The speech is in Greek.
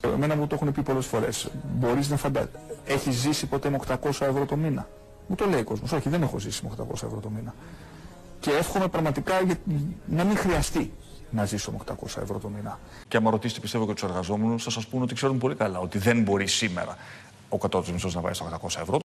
Εμένα μου το έχουν πει πολλές φορές. Μπορείς να φανταστεί. Έχεις ζήσει ποτέ με 800 ευρώ το μήνα; Μου το λέει ο κόσμος. Όχι, δεν έχω ζήσει με 800 ευρώ το μήνα. Και εύχομαι πραγματικά να μην χρειαστεί να ζήσω με 800 ευρώ το μήνα. Και άμα ρωτήσετε, πιστεύω και τους εργαζόμενους, θα σας πούνε ότι ξέρουν πολύ καλά ότι δεν μπορεί σήμερα ο κατώτατος μισθός να πάει στα 800 ευρώ.